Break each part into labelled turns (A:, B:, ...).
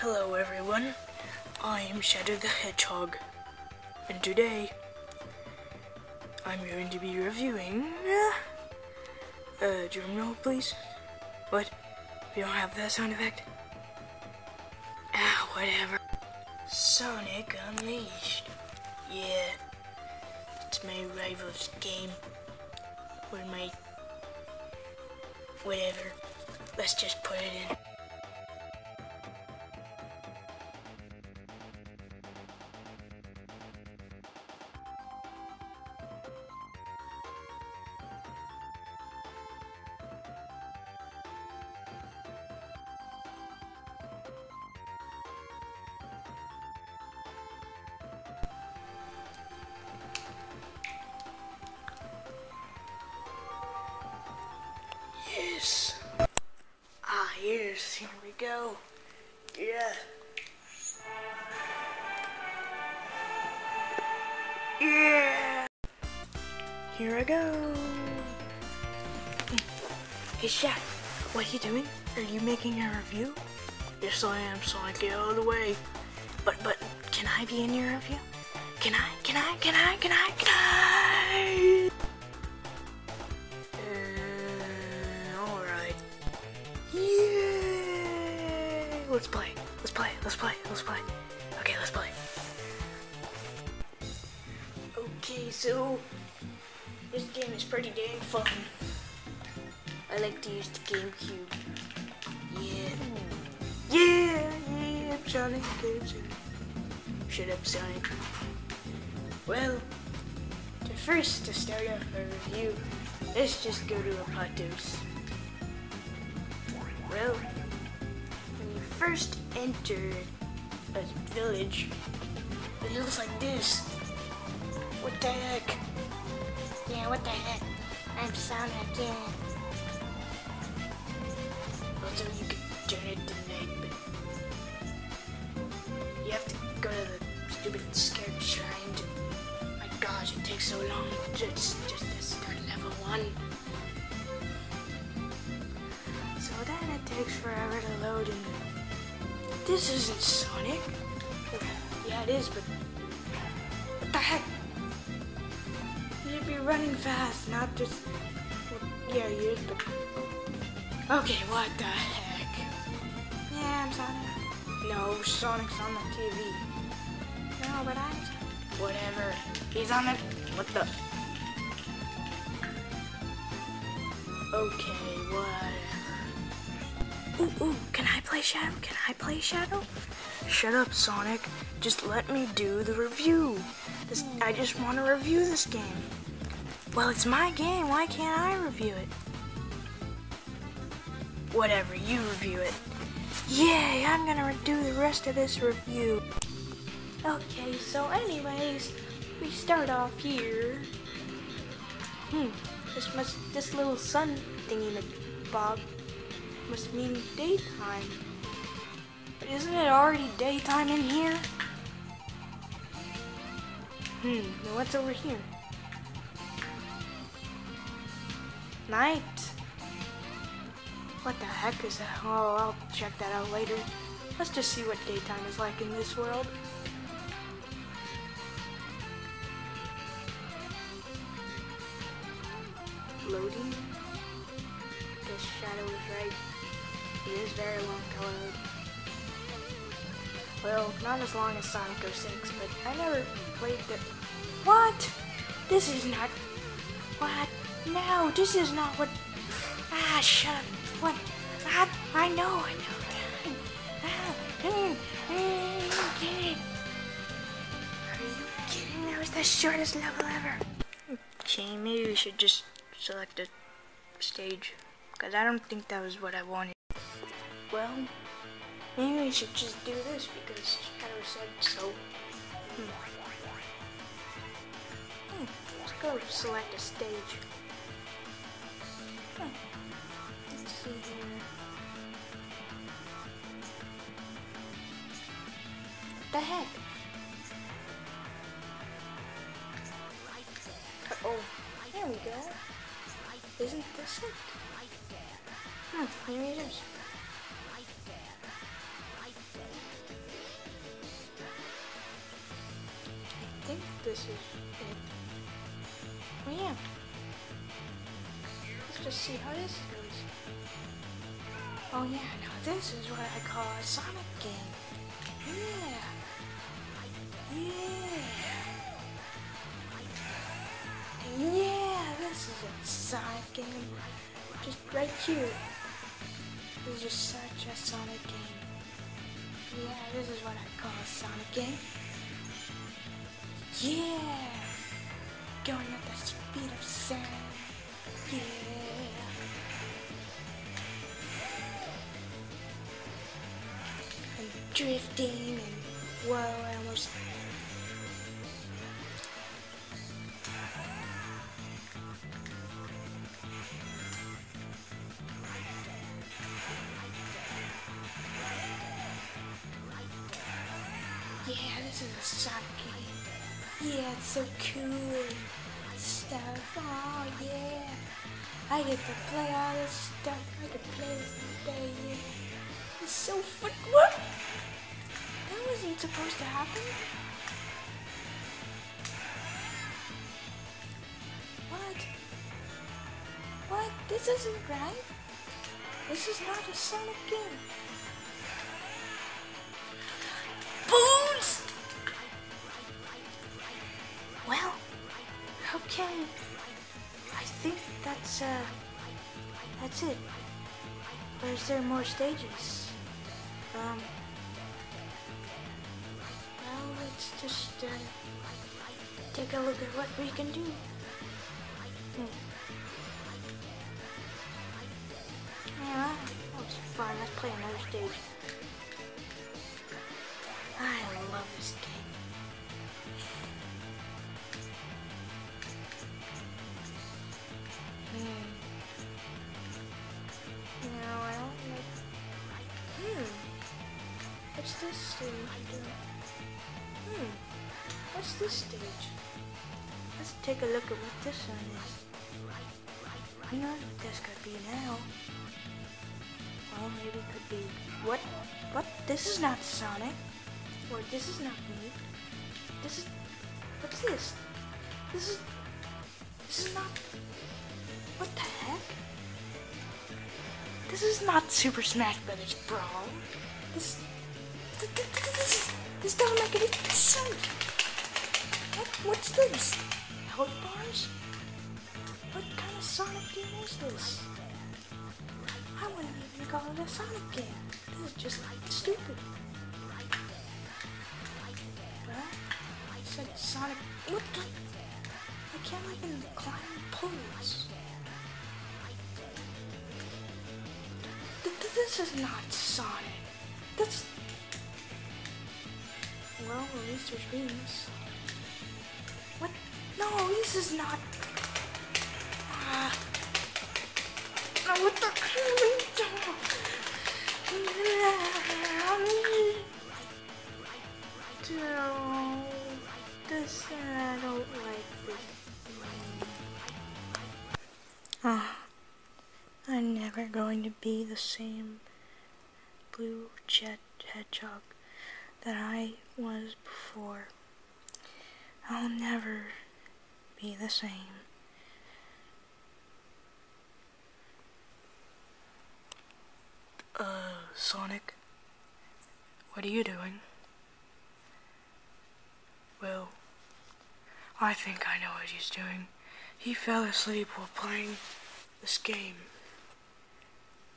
A: Hello everyone, I am Shadow the Hedgehog, and today I'm going to be reviewing. Uh, drum roll, please. What? You don't have that sound effect? Ah, whatever. Sonic Unleashed. Yeah, it's my rival's game. Or my. Whatever. Let's just put it in. Yes. Here we go. Yeah. Yeah. Here I go. Hey, Shaq. What are you doing? Are you making a review? Yes, I am, Sonic. Get out of the way. But, but, can I be in your review? Can I? Can I? Can I? Can I? Can I? Let's play. Let's play. Let's play. Let's play. Okay, let's play. Okay, so this game is pretty dang fun. I like to use the GameCube. Yeah. Yeah, yeah. Okay, Sonic. Shut up, Sonic. Well, to first to start off our review, let's just go to Apotos. Well, first enter a village, it looks like this. What the heck? Yeah, what the heck? I'm Sonic, again. Also, you can turn it to night, but you have to go to the stupid scared shrine. To, my gosh, it takes so long just just to start level one. So then it takes forever to load, and this isn't Sonic. Yeah, it is, but what the heck? You should be running fast, not just. Yeah, you but. Okay, what the heck? Yeah, I'm Sonic. No, Sonic's on the TV. No, but I'm Sonic. Whatever. He's on the... What the? Okay, whatever. Ooh, ooh, can I play Shadow? Can I play Shadow? Shut up, Sonic. Just let me do the review. This, I just want to review this game. Well, it's my game. Why can't I review it? Whatever, you review it. Yay, I'm gonna do the rest of this review. Okay, so anyways, we start off here. Hmm, this must, this little sun thingy bob must mean daytime. But isn't it already daytime in here? Hmm, now what's over here? Night. What the heck is that? Oh, I'll check that out later. Let's just see what daytime is like in this world. Loading. Guess Shadow was right. It is very long to load. Well, not as long as Sonic 06, but I never played the. What? This is not. What? No, this is not what. Ah, shut up. What? Ah, I know, I know. Ah, mm, mm, kidding. Are you kidding? That was the shortest level ever. Okay, maybe we should just select a stage. Because I don't think that was what I wanted. Well, maybe we should just do this because Shadow said so. Hmm. Hmm, Let's go select a stage. Hmm. Let's see here. What the heck? Uh-oh. There we go. Isn't this it? Hmm, maybe it is. This is it. Oh yeah. Let's just see how this goes. Oh yeah, now this is what I call a Sonic game. Yeah. Yeah. Yeah, this is a Sonic game. Just right here. This is just such a Sonic game. Yeah, this is what I call a Sonic game. Yeah! Going at the speed of sound. Yeah! And drifting and whoa, I almost Yeah, this is a game. Yeah, it's so cool. Stuff. Oh, yeah. I get to play all this stuff. I can play this day. Yeah. It's so fun. What? That wasn't supposed to happen. What? What? This isn't right. This is not a Sonic game. Okay. I think that's, uh, that's it. Or is there more stages? Um, well, let's just, uh, take a look at what we can do. Hmm. Yeah, that was fun. Let's play another stage. This stage doing? Hmm. What's this stage? Let's take a look at what this one is. Who knows what this could be now? Well, maybe it could be. What? What? This is not Sonic. Or this is not me. This is. What's this? This is. This is not. What the heck? This is not Super Smash Brothers Brawl. This. This, doesn't make any sense. What, what's this? Health bars? What kind of Sonic game is this? I wouldn't even call it a Sonic game. This is just like stupid. Well, I said Sonic. What the? I can't even climb poles. Th- th- This is not Sonic. That's. Well, at least there's wings. What? No, this is not. Ah. No, what the? No, this I don't like this. Ah, I'm never going to be the same blue jet hedgehog that I was before. I'll never be the same. Uh, Sonic? What are you doing? Well, I think I know what he's doing. He fell asleep while playing this game.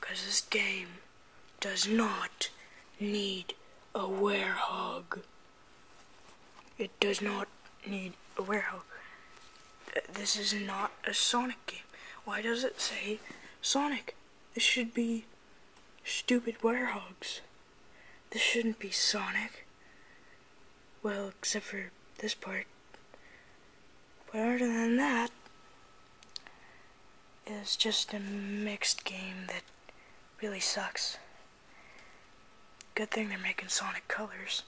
A: Because this game does not need a werehog. It does not need a werehog. This is not a Sonic game. Why does it say Sonic? This should be stupid werehogs. This shouldn't be Sonic. Well, except for this part. But other than that, it's just a mixed game that really sucks. Good thing they're making Sonic colors.